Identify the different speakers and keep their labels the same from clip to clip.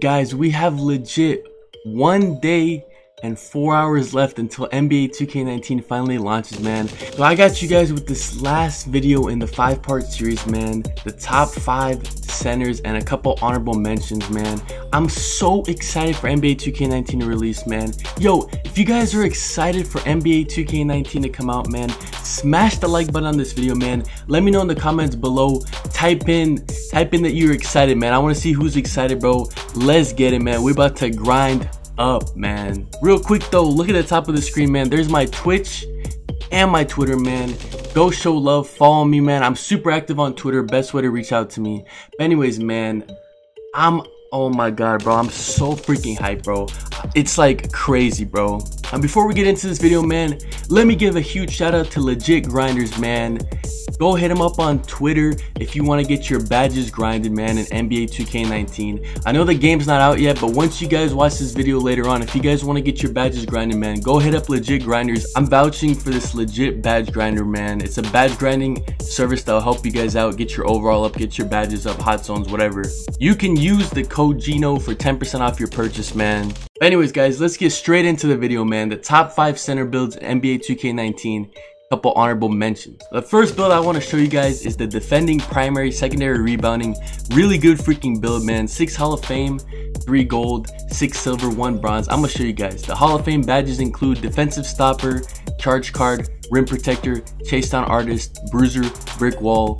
Speaker 1: Guys, we have legit one day and four hours left until NBA 2K19 finally launches, man. So I got you guys with this last video in the five part series, man. The top five centers and a couple honorable mentions, man. I'm so excited for NBA 2K19 to release, man. Yo, if you guys are excited for NBA 2K19 to come out, man, smash the like button on this video, man. Let me know in the comments below. Type in, type in that you're excited, man. I want to see who's excited, bro. Let's get it, man. We're about to grind up, man. Real quick though, look at the top of the screen, man. There's my Twitch and my Twitter, man. Go show love, follow me, man. I'm super active on Twitter. Best way to reach out to me. But anyways, man, I'm oh my god, bro. I'm so freaking hyped, bro. It's like crazy, bro. And before we get into this video, man, let me give a huge shout out to LegitGrinderz, man. Go hit him up on Twitter if you want to get your badges grinded, man, in NBA 2K19. I know the game's not out yet, but once you guys watch this video later on, if you guys want to get your badges grinded, man, go hit up LegitGrinderz. I'm vouching for this legit badge grinder, man. It's a badge grinding service that'll help you guys out, get your overall up, get your badges up, hot zones, whatever. You can use the code GINO for 10% off your purchase, man. Anyways, guys, let's get straight into the video, man. The top 5 center builds in NBA 2K19 couple honorable mentions. The first build I want to show you guys is the defending primary secondary rebounding. Really good freaking build man. 6 Hall of Fame, 3 gold, 6 silver, 1 bronze. I'm to show you guys. The Hall of Fame badges include defensive stopper, charge card, rim protector, chase down artist, bruiser, brick wall.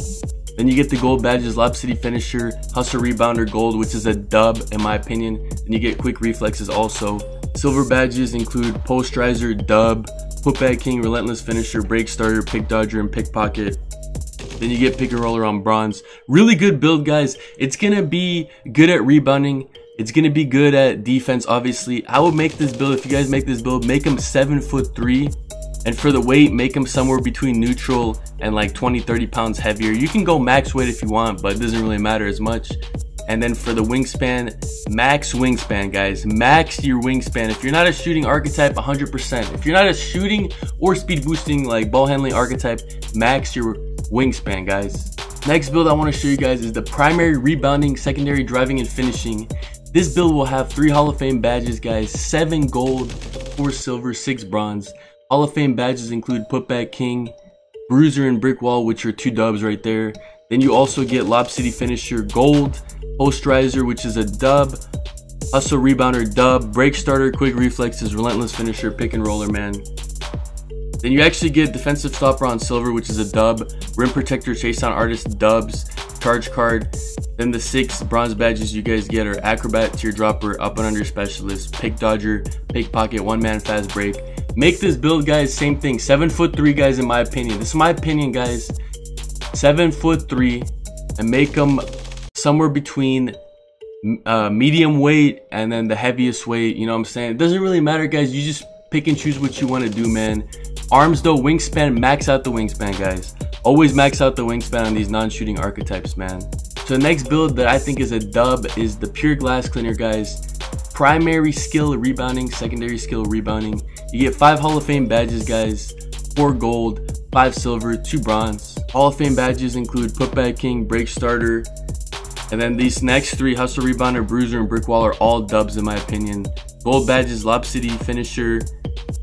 Speaker 1: Then you get the gold badges, Lob City finisher, hustle rebounder gold, which is a dub in my opinion. Then you get quick reflexes also. Silver badges include posterizer, dub, Putback King, Relentless Finisher, Break Starter, Pick Dodger, and Pickpocket. Then you get Pick and Roller on Bronze. Really good build, guys. It's going to be good at rebounding. It's going to be good at defense, obviously. I would make this build, if you guys make this build, make him 7 foot 3 and for the weight, make him somewhere between neutral and like 20, 30 pounds heavier. You can go max weight if you want, but it doesn't really matter as much. And then for the wingspan, max wingspan, guys. Max your wingspan. If you're not a shooting archetype, 100%. If you're not a shooting or speed boosting like ball handling archetype, max your wingspan, guys. Next build I want to show you guys is the primary rebounding, secondary driving, and finishing. This build will have three Hall of Fame badges, guys. Seven gold, four silver, six bronze. Hall of Fame badges include Putback King, Bruiser, and Brick Wall, which are two dubs right there. Then you also get Lob City Finisher Gold, Posterizer, which is a dub, Hustle Rebounder dub, Break Starter, Quick Reflexes, Relentless Finisher, Pick and Roller, man. Then you actually get Defensive Stopper on Silver, which is a dub, Rim Protector, Chase Down Artist, dubs, Charge Card. Then the six bronze badges you guys get are Acrobat, Teardropper, Up and Under Specialist, Pick Dodger, Pickpocket, One Man Fast Break. Make this build, guys, same thing. Seven foot three, guys, in my opinion. This is my opinion, guys. Seven foot three, and make them somewhere between uh, medium weight and then the heaviest weight. You know what I'm saying? It doesn't really matter, guys. You just pick and choose what you want to do, man. Arms though, wingspan, max out the wingspan, guys. Always max out the wingspan on these non-shooting archetypes, man. So the next build that I think is a dub is the Pure Glass Cleaner, guys. Primary skill rebounding, secondary skill rebounding. You get five Hall of Fame badges, guys. Four gold, five silver, two bronze. Hall of Fame badges include Putback King, Break Starter, and then these next three, Hustle Rebounder, Bruiser, and Brick Wall are all dubs in my opinion. Gold badges, Lob City, Finisher,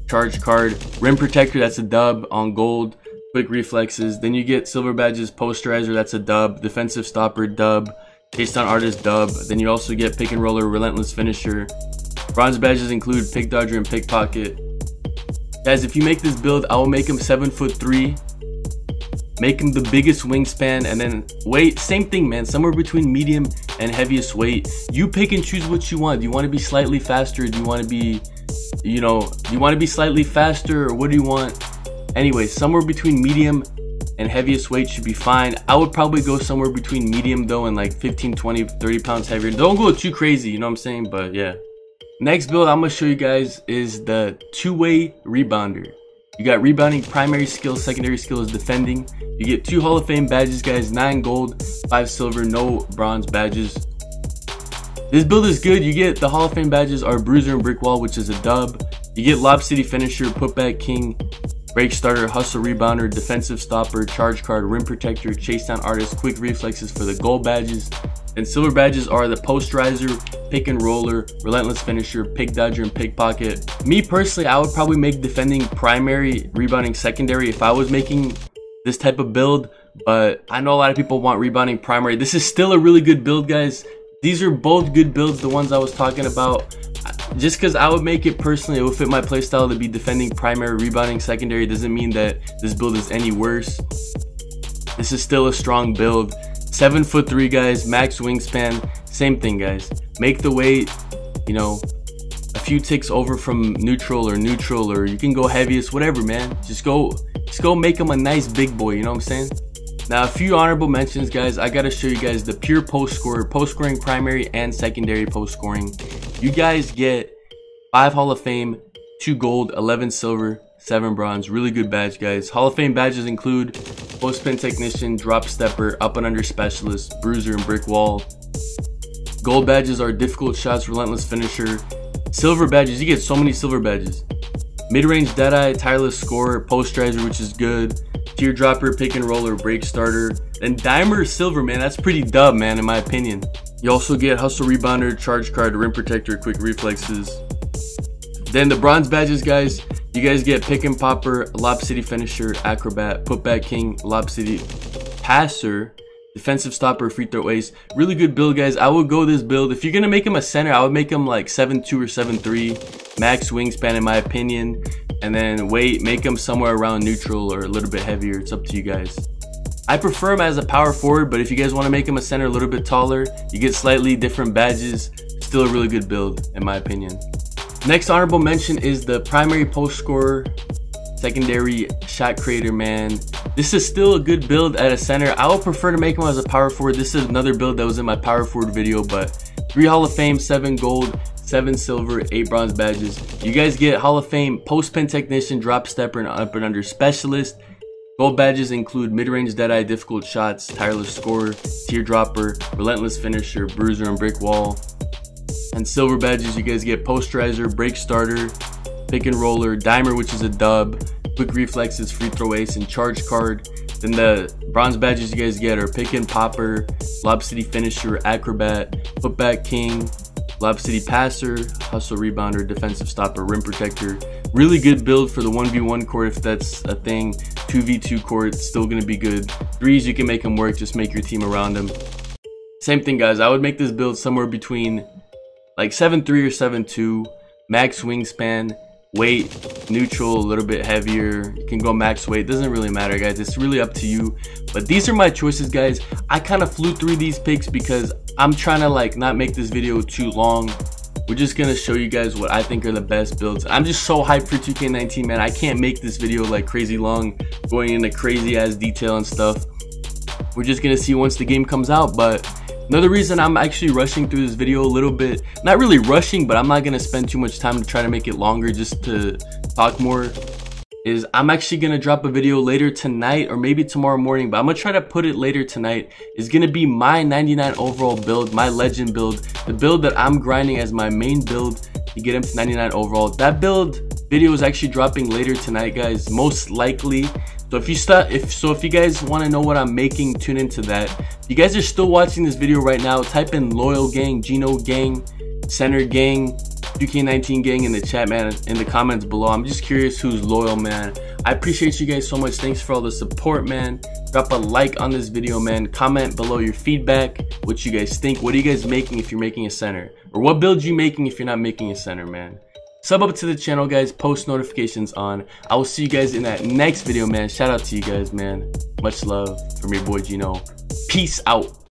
Speaker 1: Charge Card, Rim Protector, that's a dub on gold. Quick Reflexes. Then you get Silver badges, Posterizer, that's a dub. Defensive Stopper, dub. Chase Down Artist, dub. Then you also get Pick and Roller, Relentless Finisher. Bronze badges include Pick Dodger and Pickpocket. Guys, if you make this build, I will make him 7 foot 3 make him the biggest wingspan and then weight same thing man. Somewhere between medium and heaviest weight. You pick and choose what you want. Do you want to be slightly faster? Do you want to be you know do you want to be slightly faster or what do you want? Anyway somewhere between medium and heaviest weight should be fine. I would probably go somewhere between medium though and like 15 20 30 pounds heavier. Don't go too crazy you know what i'm saying? But yeah. Next build i'm gonna show you guys is the two-way rebounder you got rebounding, primary skill, secondary skill is defending. You get two Hall of Fame badges, guys, nine gold, five silver, no bronze badges. This build is good. You get the Hall of Fame badges are Bruiser and Brick Wall, which is a dub. You get Lob City Finisher, Putback King, Break Starter, Hustle Rebounder, Defensive Stopper, Charge Card, Rim Protector, Chase Down Artist, Quick Reflexes for the gold badges. And silver badges are the posterizer, pick and roller, relentless finisher, pick dodger, and pickpocket. Me personally, I would probably make defending primary, rebounding secondary if I was making this type of build. But I know a lot of people want rebounding primary. This is still a really good build, guys. These are both good builds, the ones I was talking about. Just because I would make it personally, it would fit my playstyle to be defending primary, rebounding secondary doesn't mean that this build is any worse. This is still a strong build. Seven foot three guys, max wingspan, same thing guys. Make the weight, you know, a few ticks over from neutral or neutral or you can go heaviest, whatever man. Just go, just go make him a nice big boy, you know what I'm saying? Now, a few honorable mentions, guys. I gotta show you guys the pure post scorer, post scoring primary and secondary post scoring. You guys get five Hall of Fame, two gold, 11 silver, seven bronze. Really good badge, guys. Hall of Fame badges include post spin technician, drop stepper, up and under specialist, bruiser, and brick wall. Gold badges are difficult shots, relentless finisher. Silver badges, you get so many silver badges. Mid-range deadeye, tireless scorer, posterizer, which is good. Teardropper, pick and roller, break starter. And dimer silver, man, that's pretty dub, man, in my opinion. You also get hustle rebounder, charge card, rim protector, quick reflexes. Then the bronze badges, guys, you guys get pick and popper, lob city finisher, acrobat, putback king, lob city passer, defensive stopper, free throw ace. Really good build, guys. I would go this build. If you're gonna make him a center, I would make him like seven two or seven three, max wingspan in my opinion and then weight, make him somewhere around neutral or a little bit heavier. It's up to you guys. I prefer him as a power forward, but if you guys want to make him a center a little bit taller, you get slightly different badges. Still a really good build, in my opinion. Next honorable mention is the primary post scorer, secondary shot creator, man. This is still a good build at a center. I would prefer to make him as a power forward. This is another build that was in my power forward video, but three Hall of Fame, seven gold, seven silver, eight bronze badges. You guys get Hall of Fame post spin technician, drop stepper, and up and under specialist. Gold badges include mid-range deadeye, difficult shots, tireless scorer, teardropper, relentless finisher, bruiser, and brick wall. And silver badges, you guys get posterizer, break starter, pick and roller, dimer, which is a dub, quick reflexes, free throw ace, and charge card. Then the bronze badges you guys get are pick and popper, lob city finisher, acrobat, putback king, Lob City passer, hustle rebounder, defensive stopper, rim protector. Really good build for the 1v1 court if that's a thing. 2v2 court, still gonna be good. Threes, you can make them work, just make your team around them. Same thing, guys. I would make this build somewhere between like 7'3 or 7'2, max wingspan, weight, neutral, a little bit heavier. You can go max weight, doesn't really matter, guys. It's really up to you. But these are my choices, guys. I kind of flew through these picks because I'm trying to like not make this video too long. We're just gonna show you guys what I think are the best builds. I'm just so hyped for 2K19, man. I can't make this video like crazy long, going into crazy ass detail and stuff. We're just gonna see once the game comes out, but Another reason I'm actually rushing through this video a little bit, not really rushing, but I'm not gonna spend too much time to try to make it longer just to talk more is I'm actually gonna drop a video later tonight or maybe tomorrow morning, but I'm gonna try to put it later tonight. Is gonna be my 99 overall build, my legend build, the build that I'm grinding as my main build to get him to 99 overall. That build video is actually dropping later tonight, guys, most likely. So if you start, if so, if you guys want to know what I'm making, tune into that. If you guys are still watching this video right now, type in Loyal Gang, Gino Gang, Center Gang, 2K19 gang in the chat, man, in the comments below. I'm just curious who's loyal, man. I appreciate you guys so much. Thanks for all the support, man. Drop a like on this video, man. Comment below your feedback, what you guys think. What are you guys making if you're making a center? Or what build you making if you're not making a center, man? Sub up to the channel, guys. Post notifications on. I will see you guys in that next video, man. Shout out to you guys, man. Much love from your boy Gino. Peace out.